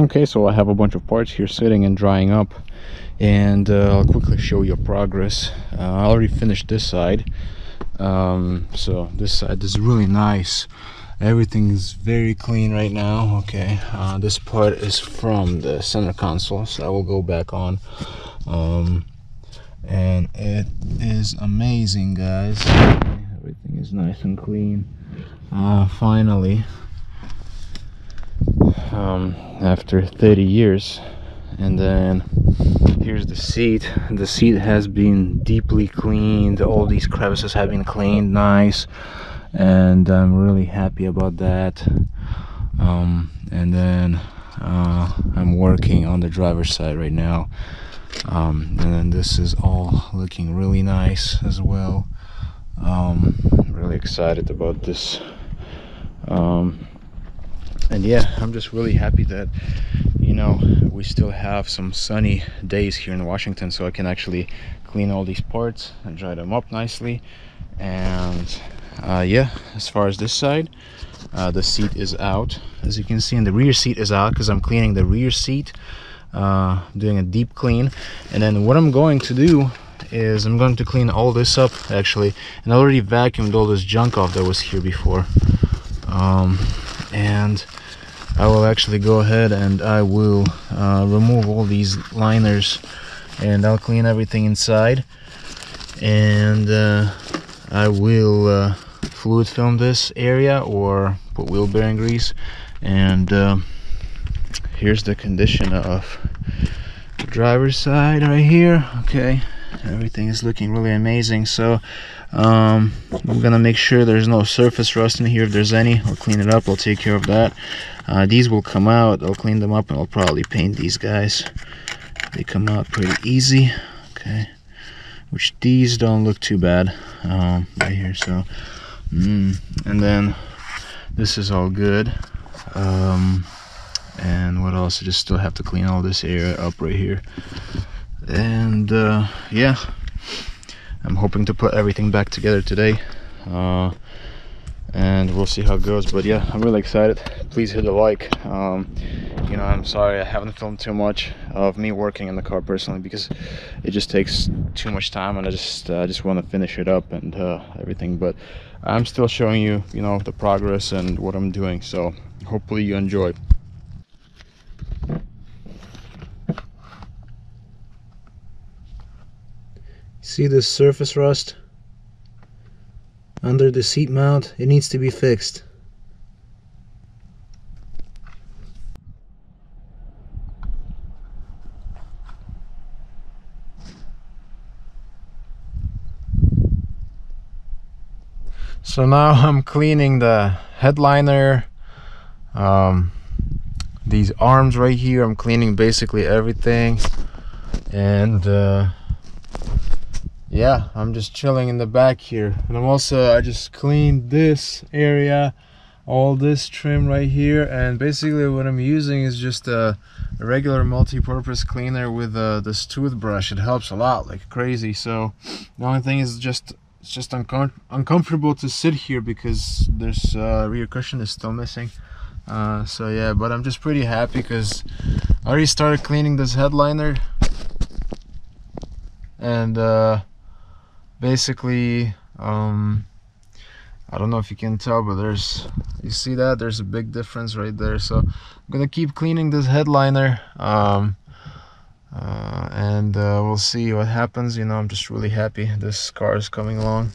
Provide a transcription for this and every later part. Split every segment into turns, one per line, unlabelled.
okay so i have a bunch of parts here sitting and drying up and uh, i'll quickly show you progress. Uh, i already finished this side um, so this side is really nice. Everything is very clean right now okay. Uh, this part is from the center console so i will go back on. Um, and it is amazing guys. Everything is nice and clean. Uh, finally um, after 30 years and then here's the seat. The seat has been deeply cleaned. All these crevices have been cleaned nice and I'm really happy about that. Um, and then uh, I'm working on the driver's side right now. Um, and then this is all looking really nice as well. Um, really excited about this. Um, and yeah i'm just really happy that you know we still have some sunny days here in washington so i can actually clean all these parts and dry them up nicely. And uh, yeah as far as this side uh, the seat is out. As you can see and the rear seat is out because i'm cleaning the rear seat uh, doing a deep clean. And then what i'm going to do is i'm going to clean all this up actually. And I already vacuumed all this junk off that was here before. Um, and I will actually go ahead and I will uh, remove all these liners and I'll clean everything inside. And uh, I will uh, fluid film this area or put wheel bearing grease. And uh, here's the condition of the driver's side right here. Okay. Everything is looking really amazing. So um, I'm gonna make sure there's no surface rust in here. If there's any I'll clean it up. I'll take care of that. Uh, these will come out. I'll clean them up and I'll probably paint these guys. They come out pretty easy. Okay. Which these don't look too bad um, right here so. Mm, and then this is all good. Um, and what else? I just still have to clean all this area up right here. And uh, yeah I'm hoping to put everything back together today uh, and we'll see how it goes. But yeah I'm really excited. Please hit a like. Um, you know I'm sorry I haven't filmed too much of me working in the car personally because it just takes too much time and I just uh, just want to finish it up and uh, everything. But I'm still showing you you know the progress and what I'm doing. So hopefully you enjoy See this surface rust? Under the seat mount, it needs to be fixed. So now I'm cleaning the headliner, um, these arms right here, I'm cleaning basically everything and uh, yeah i'm just chilling in the back here. And i'm also i just cleaned this area all this trim right here. And basically what i'm using is just a, regular multi-purpose cleaner with uh, this toothbrush. It helps a lot like crazy. So the only thing is just it's just uncom uncomfortable to sit here because this uh, rear cushion is still missing. Uh, so yeah but i'm just pretty happy because i already started cleaning this headliner. And uh, basically um, I don't know if you can tell but there's you see that? There's a big difference right there. So I'm gonna keep cleaning this headliner um, uh, and uh, we'll see what happens. You know I'm just really happy this car is coming along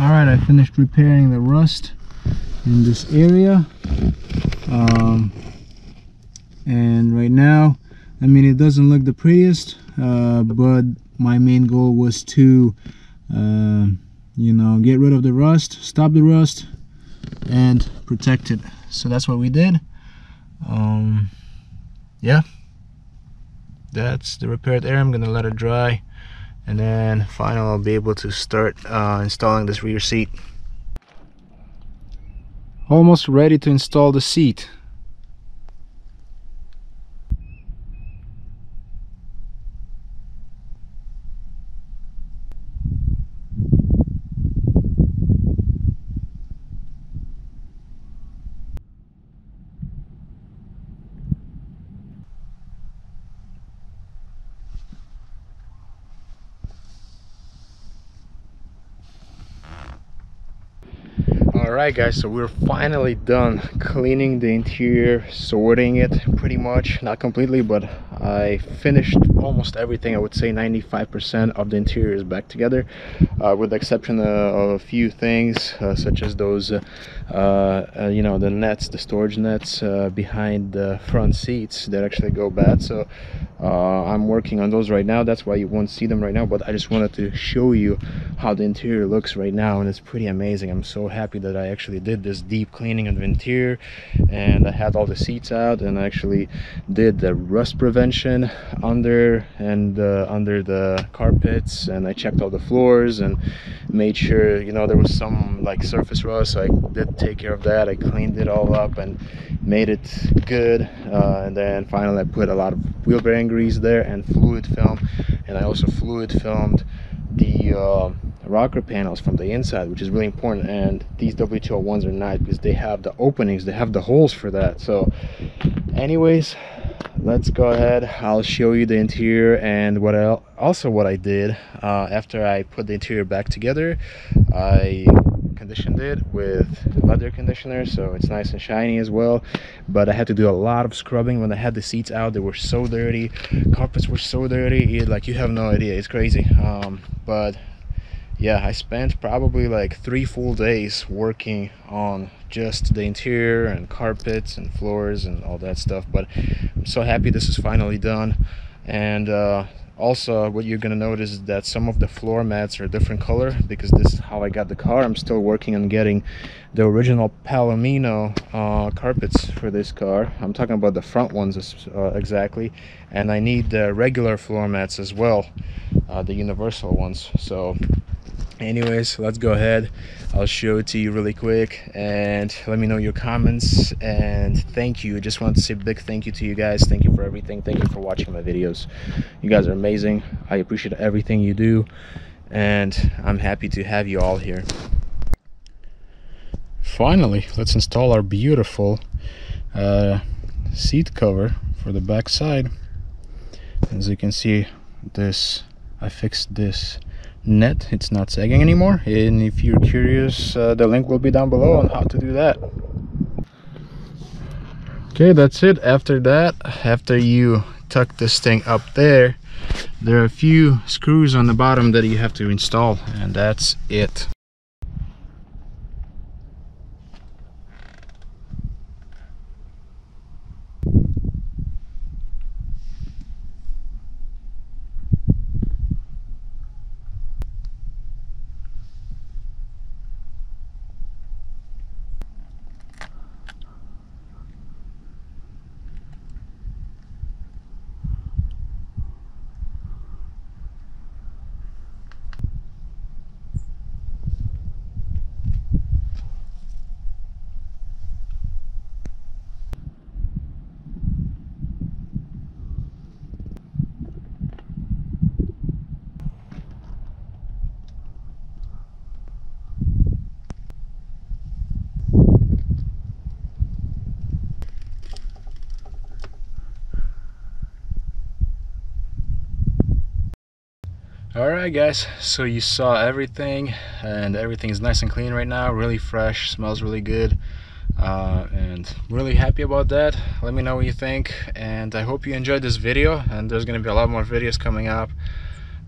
all right i finished repairing the rust in this area. Um, and right now I mean it doesn't look the prettiest uh, but my main goal was to uh, you know get rid of the rust stop the rust and protect it. So that's what we did. Um, yeah. That's the repaired area. I'm gonna let it dry and then finally I'll be able to start uh, installing this rear seat. Almost ready to install the seat all right guys so we're finally done cleaning the interior sorting it pretty much. Not completely but i finished almost everything. I would say 95 percent of the interior is back together with the exception of a few things uh, such as those uh, uh, you know the nets the storage nets uh, behind the front seats that actually go bad. So uh, I'm working on those right now. That's why you won't see them right now but I just wanted to show you how the interior looks right now and it's pretty amazing. I'm so happy that I actually did this deep cleaning of the interior and I had all the seats out and I actually did the rust prevention under and uh, under the carpets and I checked all the floors and made sure you know there was some like surface rust. So I did take care of that. I cleaned it all up and made it good. Uh, and then finally I put a lot of wheel bearing grease there and fluid film. And I also fluid filmed the uh, rocker panels from the inside which is really important. And these W201s are nice because they have the openings. They have the holes for that. So anyways let's go ahead. I'll show you the interior and what also what I did. Uh, after I put the interior back together I conditioned it with leather conditioner so it's nice and shiny as well. But I had to do a lot of scrubbing. When I had the seats out they were so dirty. Carpets were so dirty. It, like you have no idea. It's crazy. Um, but yeah I spent probably like three full days working on just the interior and carpets and floors and all that stuff but I'm so happy this is finally done. And uh, also what you're gonna notice is that some of the floor mats are a different color because this is how I got the car. I'm still working on getting the original Palomino uh, carpets for this car. I'm talking about the front ones uh, exactly. And I need the regular floor mats as well uh, the universal ones. So anyways let's go ahead. I'll show it to you really quick and let me know your comments. And thank you. Just want to say big thank you to you guys. Thank you for everything. Thank you for watching my videos. You guys are amazing. I appreciate everything you do. And i'm happy to have you all here. Finally let's install our beautiful uh, seat cover for the back side. As you can see this i fixed this net it's not sagging anymore. And if you're curious uh, the link will be down below on how to do that. Okay that's it. After that after you tuck this thing up there there are a few screws on the bottom that you have to install and that's it all right guys so you saw everything and everything is nice and clean right now really fresh smells really good uh, and really happy about that. Let me know what you think and I hope you enjoyed this video and there's gonna be a lot more videos coming up.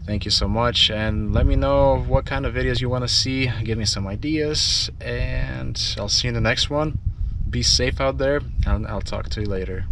Thank you so much and let me know what kind of videos you want to see give me some ideas and I'll see you in the next one. Be safe out there and I'll talk to you later